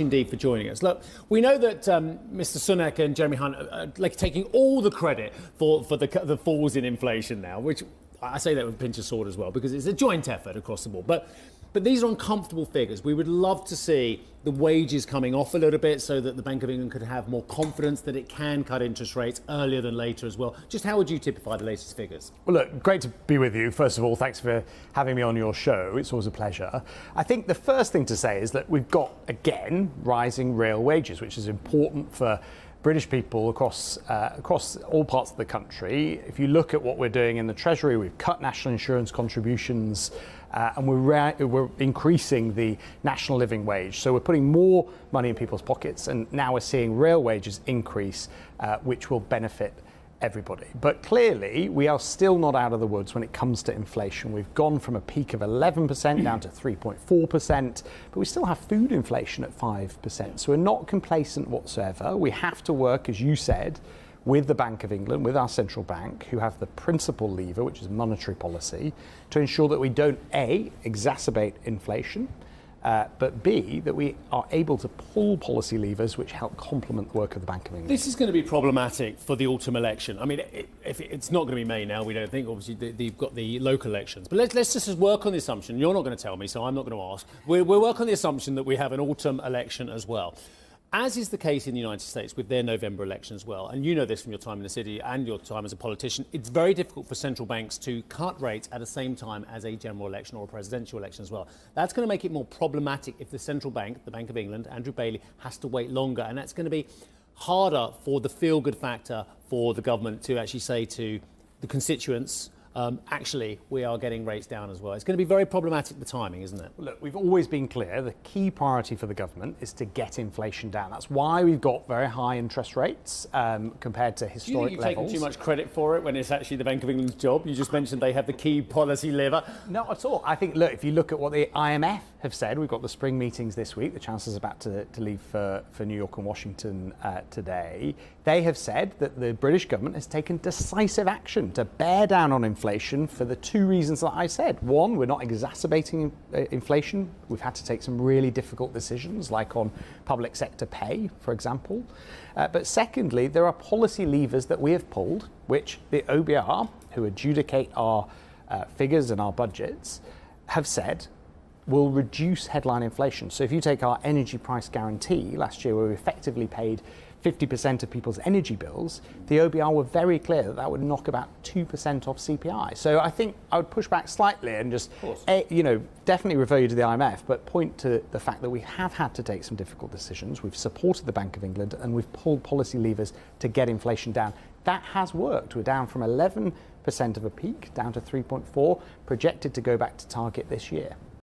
indeed for joining us. Look, we know that um, Mr. Sunak and Jeremy Hunt are, like taking all the credit for, for the, the falls in inflation now, which I say that with a pinch of salt as well because it's a joint effort across the board. But but these are uncomfortable figures. We would love to see the wages coming off a little bit so that the Bank of England could have more confidence that it can cut interest rates earlier than later as well. Just how would you typify the latest figures? Well, look, great to be with you. First of all, thanks for having me on your show. It's always a pleasure. I think the first thing to say is that we've got, again, rising real wages, which is important for British people across uh, across all parts of the country. If you look at what we're doing in the Treasury, we've cut national insurance contributions. Uh, and we're, we're increasing the national living wage. So we're putting more money in people's pockets, and now we're seeing real wages increase, uh, which will benefit everybody. But clearly, we are still not out of the woods when it comes to inflation. We've gone from a peak of 11% down to 3.4%, but we still have food inflation at 5%. So we're not complacent whatsoever. We have to work, as you said, with the Bank of England, with our central bank, who have the principal lever, which is monetary policy, to ensure that we don't A, exacerbate inflation uh, but B, that we are able to pull policy levers which help complement the work of the Bank of England. This is going to be problematic for the autumn election. I mean, it, if it's not going to be May now, we don't think. Obviously, they've got the local elections. But let's, let's just work on the assumption. You're not going to tell me, so I'm not going to ask. We'll, we'll work on the assumption that we have an autumn election as well as is the case in the United States with their November election as well, and you know this from your time in the city and your time as a politician, it's very difficult for central banks to cut rates at the same time as a general election or a presidential election as well. That's going to make it more problematic if the central bank, the Bank of England, Andrew Bailey, has to wait longer, and that's going to be harder for the feel good factor for the government to actually say to the constituents, um, actually, we are getting rates down as well. It's going to be very problematic, the timing, isn't it? Look, we've always been clear the key priority for the government is to get inflation down. That's why we've got very high interest rates um, compared to historic Do you think you've taken too much credit for it when it's actually the Bank of England's job? You just mentioned they have the key policy lever. Not at all. I think, look, if you look at what the IMF have said, we've got the spring meetings this week. The Chancellor's about to, to leave for, for New York and Washington uh, today. They have said that the British government has taken decisive action to bear down on inflation for the two reasons that I said. One, we're not exacerbating uh, inflation. We've had to take some really difficult decisions, like on public sector pay, for example. Uh, but secondly, there are policy levers that we have pulled, which the OBR, who adjudicate our uh, figures and our budgets, have said will reduce headline inflation. So if you take our energy price guarantee last year, where we effectively paid 50% of people's energy bills, the OBR were very clear that that would knock about 2% off CPI. So I think I would push back slightly and just, eh, you know, definitely refer you to the IMF, but point to the fact that we have had to take some difficult decisions. We've supported the Bank of England and we've pulled policy levers to get inflation down. That has worked. We're down from 11% of a peak down to 3.4, projected to go back to target this year.